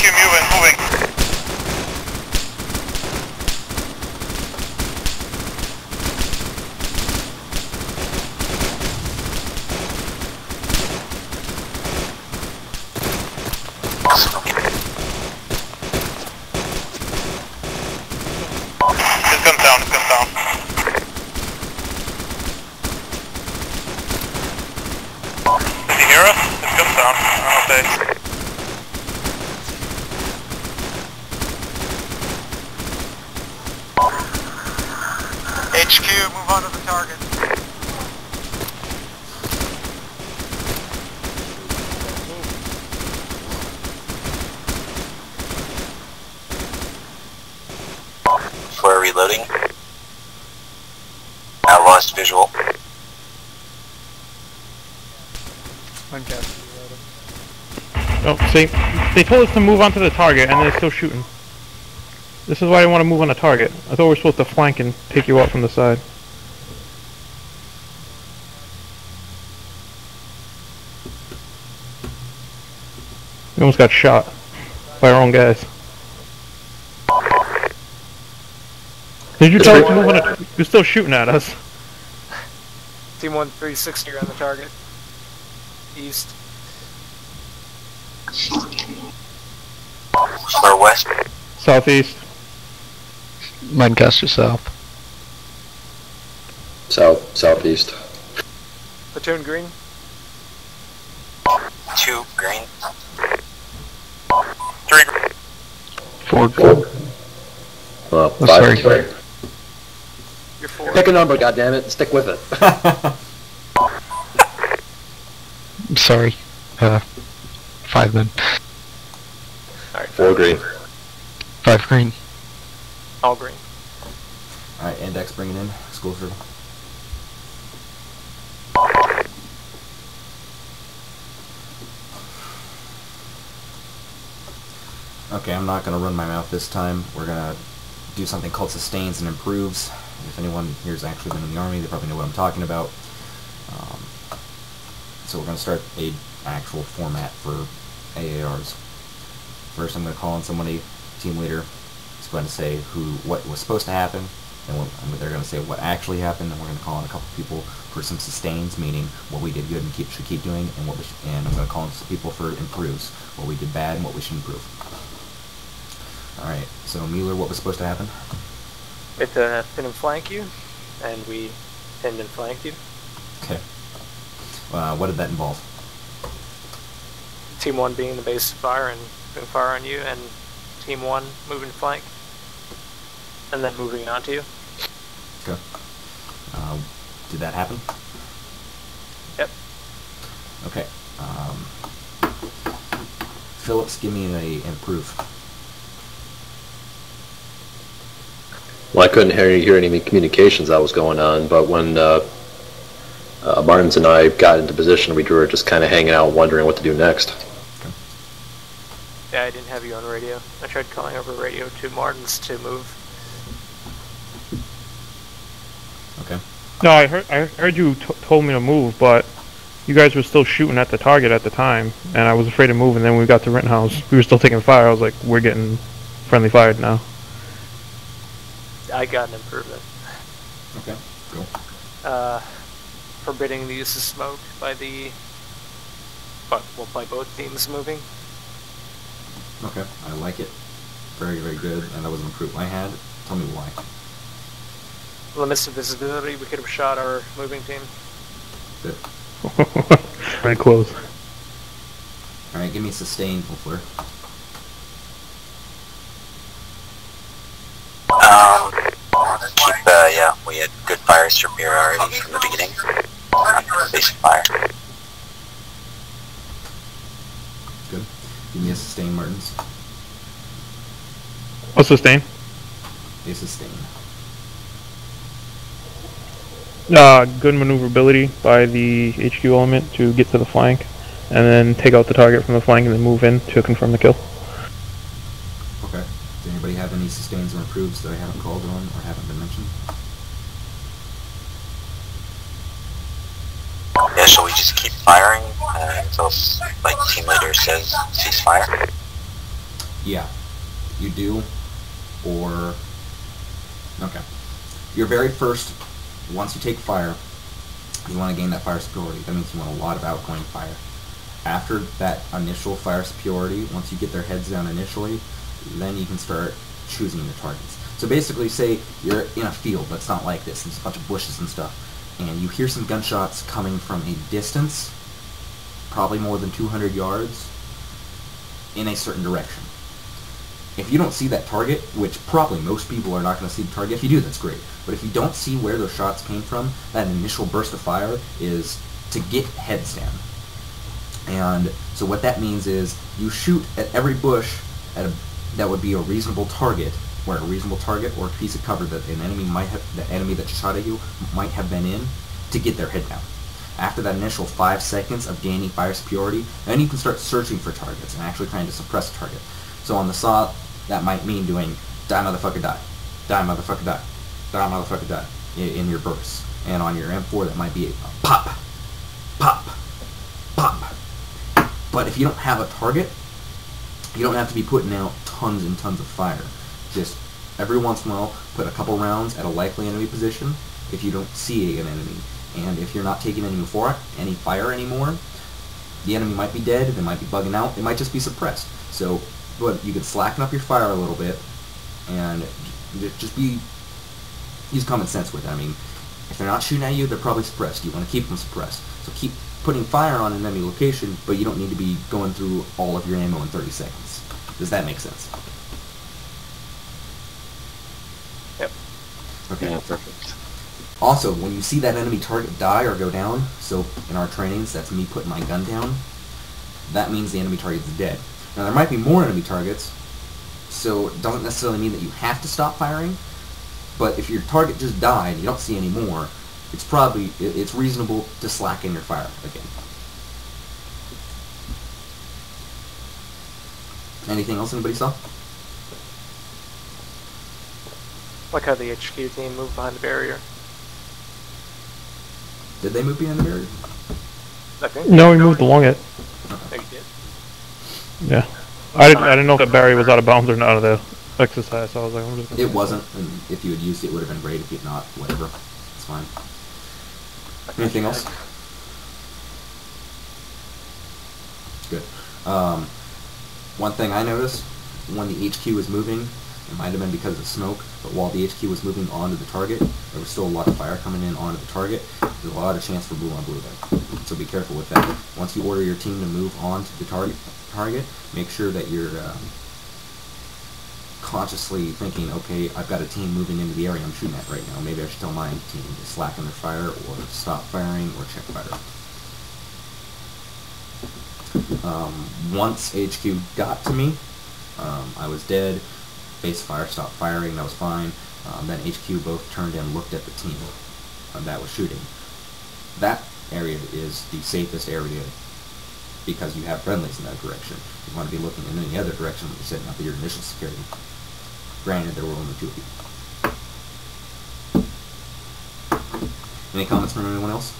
HQ moving, moving. His gun's down, his gun's down. Does he hear us? His gun's down. I don't know if they... HQ, move on to the target. Reloading. I lost visual. Oh, see, they told us to move onto the target, and they're still shooting. This is why I want to move on the target. I thought we were supposed to flank and take you out from the side. We almost got shot by our own guys. Did you tell us to move on? A, you're still shooting at us. Team 1360 on the target. East. We're west. Southeast. Lancaster South. South, southeast. Platoon green. Two green. Three gr- Four. Well, Oh, five. sorry. You're four. Pick a number, goddammit, and stick with it. Sorry. Uh, five then. Alright, Four green. Five green. all green. Alright, index bringing in. School circle. Okay, I'm not going to run my mouth this time. We're going to do something called sustains and improves. If anyone here's actually been in the army, they probably know what I'm talking about. Um, so we're going to start a actual format for AARs. First, I'm going to call on somebody, team leader, is going to say who, what was supposed to happen, and, they're going to say what actually happened, and we're going to call on a couple people for some sustains, meaning what we did good and keep should keep doing, and what we and I'm going to call on some people for improves, what we did bad and what we should improve. All right, so Mueller, what was supposed to happen? We to pin and flank you, and we pinned and flanked you. Okay. Uh, what did that involve? Team 1 being the base fire and fire on you, and Team 1 moving flank, and then moving onto you. Okay. Uh, did that happen? Yep. Okay. Um, Phillips, give me a improve. Well, I couldn't hear, hear any communications that was going on, but when uh, uh, Martins and I got into position, we were just kind of hanging out, wondering what to do next. Yeah, I didn't have you on radio. I tried calling over radio to Martins to move. Okay. No, I heard I heard you t- told me to move, but you guys were still shooting at the target at the time, and I was afraid to move. And then when we got to Rittenhouse, we were still taking fire. I was like, we're getting friendly fired now. I got an improvement. Okay. Cool. Uh, forbidding the use of smoke by the, but well, by both teams moving. Okay. I like it. Very, very good. And that was an improvement I had. Tell me why. Limits of visibility. We could have shot our moving team. Good. Very close. All right. Give me sustained, Lafleur. Um, keep, uh, yeah, we had good fires from here already from the beginning. Basic fire. Good. Give me a sustain, Martins. Oh, sustain. A sustain. Uh, good maneuverability by the HQ element to get to the flank, and then take out the target from the flank, and then move in to confirm the kill. Okay. Does anybody have any sustains or improves that I haven't called on or haven't been mentioned? Yeah, shall we just keep firing uh, until, like, team leader says ceasefire? Yeah, you do. Or okay, your very first once you take fire, you want to gain that fire superiority. That means you want a lot of outgoing fire. After that initial fire superiority, once you get their heads down initially, then you can start choosing your targets. So basically, say you're in a field that's not like this, there's a bunch of bushes and stuff, and you hear some gunshots coming from a distance, probably more than 200 yards, in a certain direction. If you don't see that target, which probably most people are not going to see the target, if you do, that's great. But if you don't see where those shots came from, that initial burst of fire is to get heads down. And so what that means is you shoot at every bush at a, that would be a reasonable target, where a reasonable target or a piece of cover that an enemy might have, the enemy that shot at you might have been in, to get their head down. After that initial five seconds of gaining fire superiority, then you can start searching for targets and actually trying to suppress a target. So on the SAW, that might mean doing die motherfucker die, die motherfucker die, die motherfucker die in, your bursts. And on your M4, that might be a pop, pop, pop. But if you don't have a target, you don't have to be putting out tons and tons of fire. Just every once in a while, put a couple rounds at a likely enemy position if you don't see an enemy. And if you're not taking any for any fire anymore, the enemy might be dead, they might be bugging out, they might just be suppressed. So but you could slacken up your fire a little bit and just be use common sense with it. I mean, if they're not shooting at you, they're probably suppressed. You want to keep them suppressed. So keep putting fire on an enemy location, but you don't need to be going through all of your ammo in 30 seconds. Does that make sense? Okay. Yeah, perfect. Also, when you see that enemy target die or go down, so in our trainings, that's me putting my gun down, that means the enemy target's dead. Now, there might be more enemy targets, so it doesn't necessarily mean that you have to stop firing, but if your target just died and you don't see any more, it's probably, it's reasonable to slacken your fire again. Anything else anybody saw? Like how the HQ team moved behind the barrier. Did they move behind the barrier? I think. No, we moved along it. They did. Yeah. I didn't. I didn't know if that barrier was out of bounds or not of the exercise. So I was like, I'm just. It wasn't, and if you had used it, it would have been great. If you had not, whatever. It's fine. Anything else? Good. Um, one thing I noticed when the HQ was moving, it might have been because of smoke, but while the HQ was moving onto the target, there was still a lot of fire coming in onto the target. There's a lot of chance for blue on blue there. So be careful with that. Once you order your team to move on to the target, target, make sure that you're um, consciously thinking, okay, I've got a team moving into the area I'm shooting at right now. Maybe I should tell my team to slacken their fire or stop firing or check fire. Um, once HQ got to me, um, I was dead. Base fire stopped firing. That was fine. Um, then HQ both turned and looked at the team uh, that was shooting. That area is the safest area because you have friendlies in that direction. You want to be looking in any other direction when you're setting up your initial security. Granted, there were only two you. Any comments from anyone else?